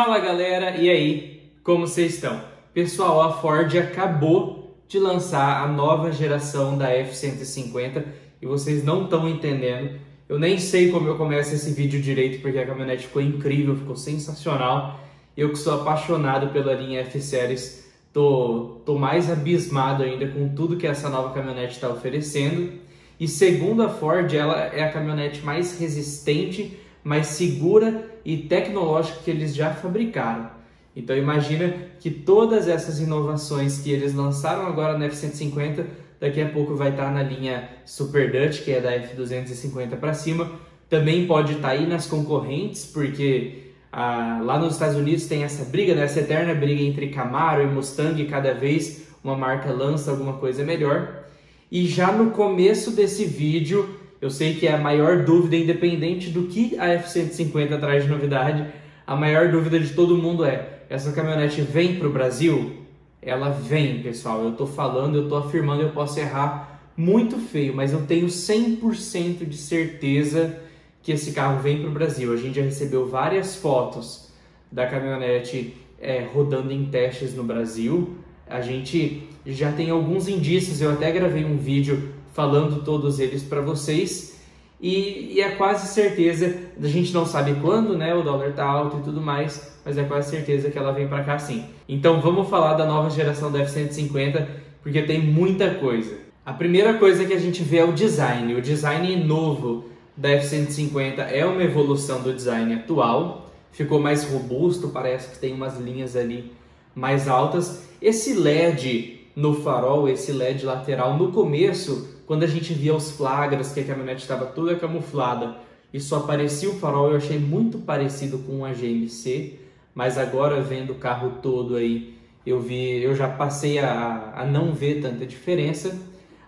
Fala galera, e aí? Como vocês estão? Pessoal, a Ford acabou de lançar a nova geração da F-150 e vocês não estão entendendo. Eu nem sei como eu começo esse vídeo direito porque a caminhonete ficou incrível, ficou sensacional. Eu que sou apaixonado pela linha F-Series, tô, tô mais abismado ainda com tudo que essa nova caminhonete está oferecendo. E segundo a Ford, ela é a caminhonete mais resistente, mais segura e tecnológica que eles já fabricaram. Então imagina que todas essas inovações que eles lançaram agora na F-150, daqui a pouco vai estar na linha Super Dutch, que é da F-250 para cima. Também pode estar aí nas concorrentes, porque ah, lá nos Estados Unidos tem essa briga, né? essa eterna briga entre Camaro e Mustang, cada vez uma marca lança alguma coisa melhor. E já no começo desse vídeo eu sei que é a maior dúvida, independente do que a F-150 traz de novidade, a maior dúvida de todo mundo é: essa caminhonete vem para o Brasil? Ela vem, pessoal. Eu estou falando, eu estou afirmando, eu posso errar muito feio, mas eu tenho 100% de certeza que esse carro vem para o Brasil. A gente já recebeu várias fotos da caminhonete é, rodando em testes no Brasil. A gente já tem alguns indícios, eu até gravei um vídeo falando todos eles para vocês. E, e, é quase certeza, a gente não sabe quando, né? O dólar tá alto e tudo mais, mas é quase certeza que ela vem para cá sim. Então vamos falar da nova geração da F-150, porque tem muita coisa. A primeira coisa que a gente vê é o design. O design novo da F-150 é uma evolução do design atual. Ficou mais robusto, parece que tem umas linhas ali mais altas. Esse LED no farol, esse LED lateral, no começo quando a gente via os flagras que a caminhonete estava toda camuflada e só aparecia o farol, eu achei muito parecido com a GMC, mas agora vendo o carro todo aí, eu vi, eu já passei a, a não ver tanta diferença.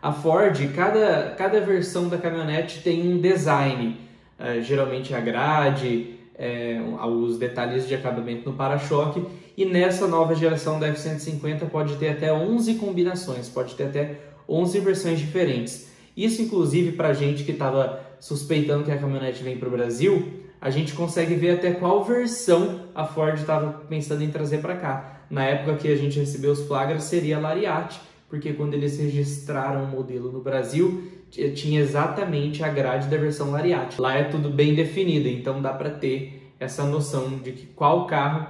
A Ford, cada, cada versão da caminhonete tem um design, uh, geralmente a grade, é, os detalhes de acabamento no para-choque. E nessa nova geração da F-150 pode ter até 11 combinações, pode ter até 11 versões diferentes. Isso, inclusive, para gente que estava suspeitando que a caminhonete vem para o Brasil, a gente consegue ver até qual versão a Ford estava pensando em trazer para cá. Na época que a gente recebeu os flagras, seria a Lariat, porque quando eles registraram o modelo no Brasil, tinha exatamente a grade da versão Lariat. Lá é tudo bem definido, então dá para ter essa noção de que qual carro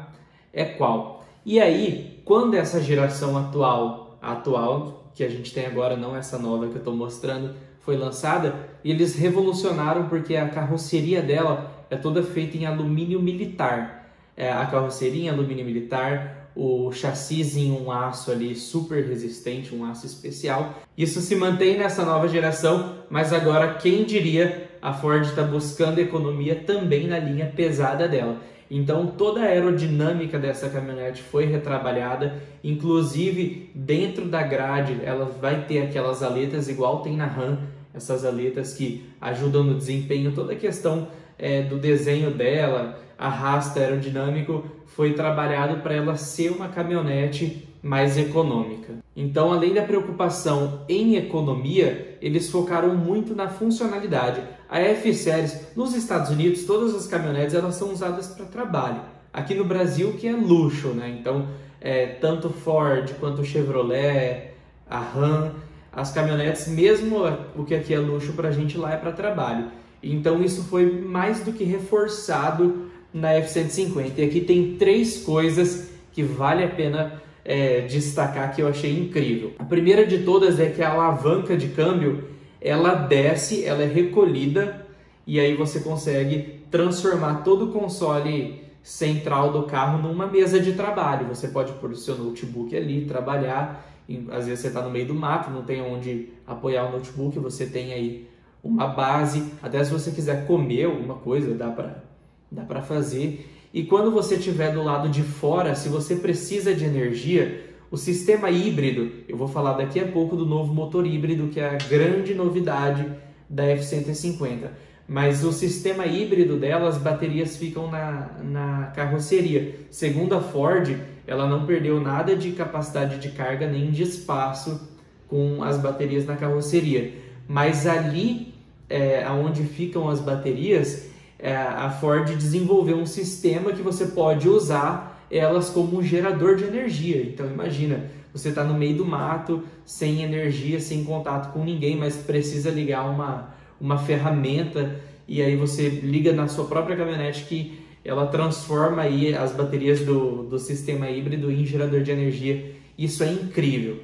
é qual. E aí, quando essa geração atual, atual que a gente tem agora, não essa nova que eu estou mostrando, foi lançada, e eles revolucionaram porque a carroceria dela é toda feita em alumínio militar. É, a carroceria em alumínio militar, o chassi em um aço ali super resistente, um aço especial. Isso se mantém nessa nova geração, mas agora quem diria a Ford está buscando economia também na linha pesada dela. Então toda a aerodinâmica dessa caminhonete foi retrabalhada, inclusive dentro da grade ela vai ter aquelas aletas igual tem na RAM, essas aletas que ajudam no desempenho, toda a questão é, do desenho dela, arrasto aerodinâmico foi trabalhado para ela ser uma caminhonete mais econômica. Então, além da preocupação em economia, eles focaram muito na funcionalidade. A F-Series, nos Estados Unidos, todas as caminhonetes elas são usadas para trabalho. Aqui no Brasil, que é luxo, né? Então, é, tanto Ford quanto Chevrolet, a Ram, as caminhonetes, mesmo o que aqui é luxo para a gente lá é para trabalho. Então, isso foi mais do que reforçado na F-150. E aqui tem três coisas que vale a pena é, destacar que eu achei incrível. A primeira de todas é que a alavanca de câmbio ela desce, ela é recolhida e aí você consegue transformar todo o console central do carro numa mesa de trabalho. Você pode pôr o seu notebook ali, trabalhar. Às vezes você está no meio do mato, não tem onde apoiar o notebook, você tem aí uma base. Até se você quiser comer alguma coisa, dá para dá para fazer. E quando você estiver do lado de fora, se você precisa de energia, o sistema híbrido, eu vou falar daqui a pouco do novo motor híbrido, que é a grande novidade da F-150. Mas o sistema híbrido dela, as baterias ficam na, na carroceria. Segundo a Ford, ela não perdeu nada de capacidade de carga nem de espaço com as baterias na carroceria. Mas ali, é, onde ficam as baterias, é, a Ford desenvolveu um sistema que você pode usar elas como um gerador de energia. Então imagina, você está no meio do mato, sem energia, sem contato com ninguém, mas precisa ligar uma, uma ferramenta e aí você liga na sua própria caminhonete que ela transforma aí as baterias do, do sistema híbrido em gerador de energia. Isso é incrível.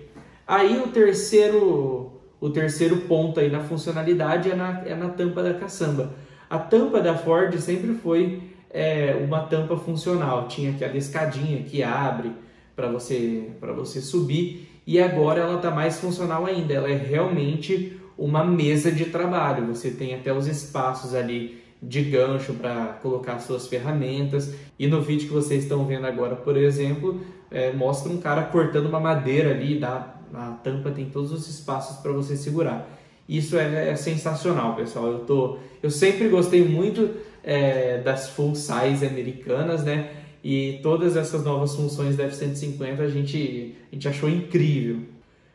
Aí o terceiro, o terceiro ponto aí na funcionalidade é na, é na tampa da caçamba. A tampa da Ford sempre foi é, uma tampa funcional, tinha aquela escadinha que abre para você, você subir e agora ela está mais funcional ainda, ela é realmente uma mesa de trabalho, você tem até os espaços ali de gancho para colocar suas ferramentas. E no vídeo que vocês estão vendo agora, por exemplo, é, mostra um cara cortando uma madeira ali, dá, a tampa tem todos os espaços para você segurar. Isso é, é, sensacional, pessoal. Eu, tô, eu sempre gostei muito é, das full size americanas, né? E todas essas novas funções da F-150 a gente, a gente achou incrível.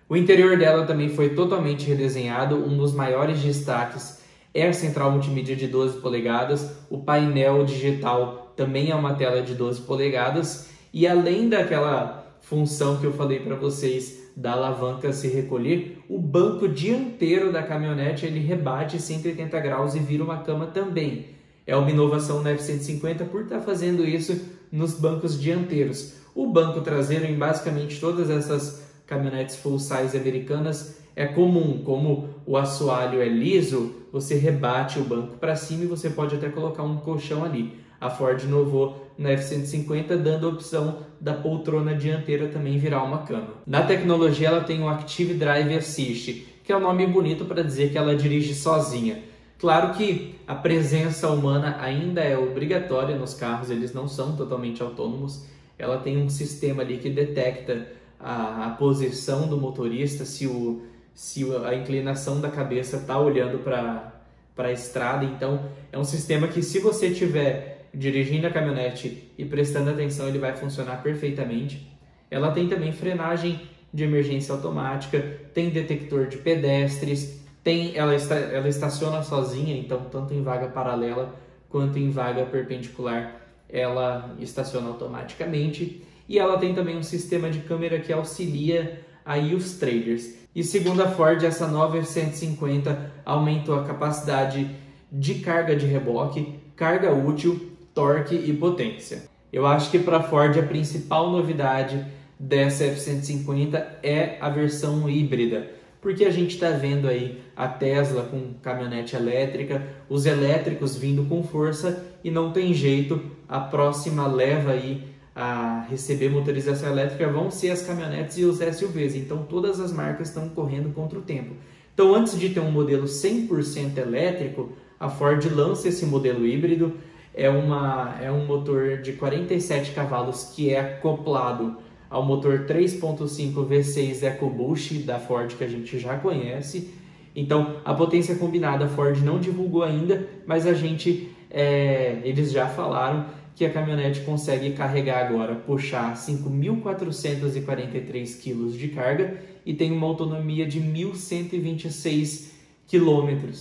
O interior dela também foi totalmente redesenhado, um dos maiores destaques é a central multimídia de 12 polegadas, o painel digital também é uma tela de 12 polegadas e além daquela função que eu falei para vocês da alavanca se recolher, o banco dianteiro da caminhonete ele rebate 180 graus e vira uma cama também. É uma inovação na F-150 por estar tá fazendo isso nos bancos dianteiros. O banco traseiro em basicamente todas essas caminhonetes full size americanas é comum, como o assoalho é liso, você rebate o banco para cima e você pode até colocar um colchão ali. A Ford inovou na F-150 dando a opção da poltrona dianteira também virar uma cama. Na tecnologia ela tem o Active Drive Assist, que é um nome bonito para dizer que ela dirige sozinha. Claro que a presença humana ainda é obrigatória nos carros, eles não são totalmente autônomos. Ela tem um sistema ali que detecta a, a posição do motorista, se o se a inclinação da cabeça está olhando para a estrada. Então, é um sistema que, se você estiver dirigindo a caminhonete e prestando atenção, ele vai funcionar perfeitamente. Ela tem também frenagem de emergência automática, tem detector de pedestres, tem ela, está, ela estaciona sozinha, então tanto em vaga paralela quanto em vaga perpendicular ela estaciona automaticamente e ela tem também um sistema de câmera que auxilia aí os traders. E segundo a Ford, essa nova F-150 aumentou a capacidade de carga de reboque, carga útil, torque e potência. Eu acho que para a Ford a principal novidade dessa F-150 é a versão híbrida, porque a gente está vendo aí a Tesla com caminhonete elétrica, os elétricos vindo com força e não tem jeito, a próxima leva aí a receber motorização elétrica vão ser as caminhonetes e os SUVs. Então todas as marcas estão correndo contra o tempo. Então antes de ter um modelo 100% elétrico, a Ford lança esse modelo híbrido. É, uma, é um motor de 47 cavalos que é acoplado ao motor 3.5 V6 EcoBoost da Ford que a gente já conhece. Então a potência combinada a Ford não divulgou ainda, mas a gente é, eles já falaram que a caminhonete consegue carregar agora, puxar 5.443 kg de carga e tem uma autonomia de 1.126 km.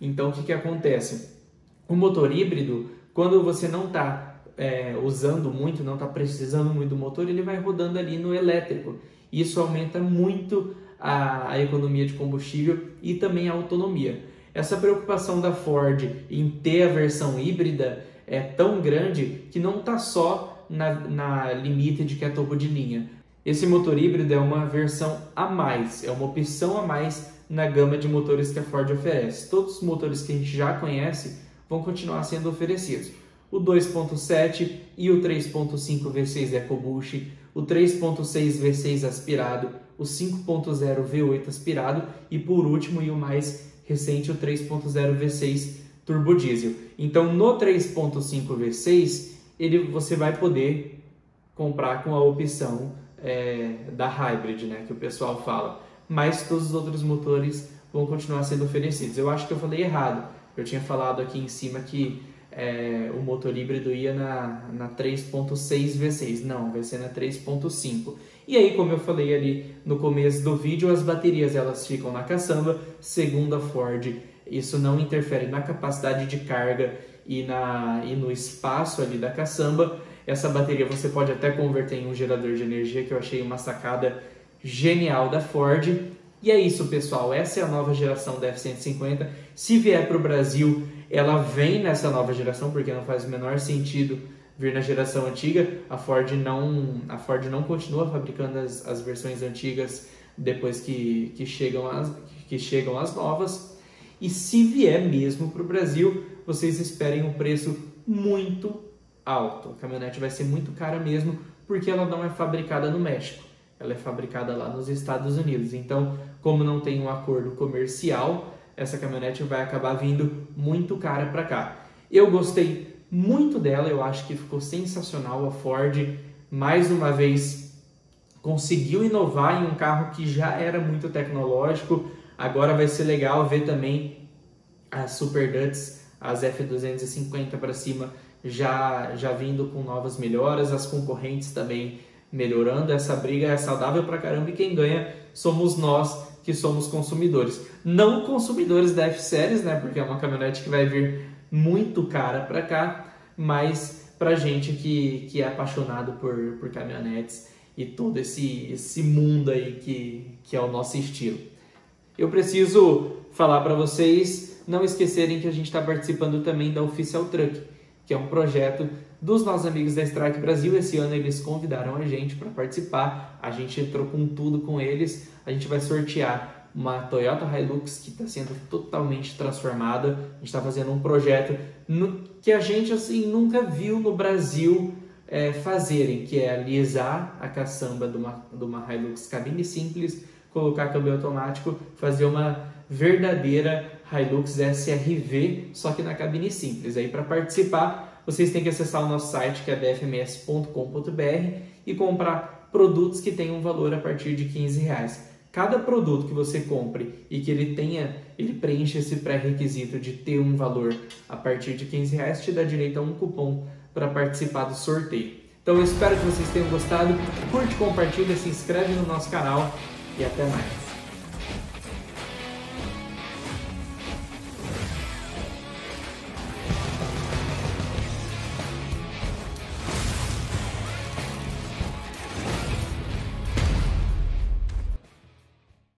Então, o que, que acontece? O motor híbrido, quando você não está é, usando muito, não está precisando muito do motor, ele vai rodando ali no elétrico. Isso aumenta muito a, a economia de combustível e também a autonomia. Essa preocupação da Ford em ter a versão híbrida é tão grande que não está só na, na Limited que é topo de linha. Esse motor híbrido é uma versão a mais, é uma opção a mais na gama de motores que a Ford oferece. Todos os motores que a gente já conhece vão continuar sendo oferecidos. O 2.7 e o 3.5 V6 EcoBoost, o 3.6 V6 aspirado, o 5.0 V8 aspirado e por último e o mais recente o 3.0 V6 turbo diesel. Então no 3.5 V6 ele você vai poder comprar com a opção é, da hybrid, né, que o pessoal fala. Mas todos os outros motores vão continuar sendo oferecidos. Eu acho que eu falei errado. Eu tinha falado aqui em cima que é, o motor híbrido ia na, na 3.6 V6. Não, vai ser na 3.5. E aí, como eu falei ali no começo do vídeo, as baterias elas ficam na caçamba, segundo a Ford isso não interfere na capacidade de carga e, na, e no espaço ali da caçamba. Essa bateria você pode até converter em um gerador de energia, que eu achei uma sacada genial da Ford. E é isso, pessoal. Essa é a nova geração da F-150. Se vier para o Brasil, ela vem nessa nova geração, porque não faz o menor sentido vir na geração antiga. A Ford não, a Ford não continua fabricando as, as versões antigas depois que, que, chegam as, que chegam as novas. E se vier mesmo para o Brasil, vocês esperem um preço muito alto. A caminhonete vai ser muito cara mesmo, porque ela não é fabricada no México. Ela é fabricada lá nos Estados Unidos. Então, como não tem um acordo comercial, essa caminhonete vai acabar vindo muito cara para cá. Eu gostei muito dela, eu acho que ficou sensacional. A Ford, mais uma vez, conseguiu inovar em um carro que já era muito tecnológico. Agora vai ser legal ver também as Super Duts, as F250 para cima, já, já vindo com novas melhoras, as concorrentes também melhorando. Essa briga é saudável para caramba e quem ganha somos nós que somos consumidores. Não consumidores da F-Series, né? Porque é uma caminhonete que vai vir muito cara para cá, mas para gente que, que é apaixonado por, por caminhonetes e todo esse, esse mundo aí que, que é o nosso estilo. Eu preciso falar para vocês não esquecerem que a gente está participando também da Official Truck, que é um projeto dos nossos amigos da Strike Brasil. Esse ano eles convidaram a gente para participar, a gente entrou com tudo com eles. A gente vai sortear uma Toyota Hilux que está sendo totalmente transformada. A gente está fazendo um projeto que a gente assim nunca viu no Brasil é, fazerem, que é alisar a caçamba de uma, de uma Hilux cabine simples, colocar câmbio automático, fazer uma verdadeira Hilux SRV, só que na cabine simples. Aí para participar, vocês têm que acessar o nosso site que é dfms.com.br e comprar produtos que tenham um valor a partir de 15 reais. Cada produto que você compre e que ele tenha, ele preenche esse pré-requisito de ter um valor a partir de 15 reais, te dá direito a um cupom para participar do sorteio. Então eu espero que vocês tenham gostado. Curte, compartilha, se inscreve no nosso canal e até mais.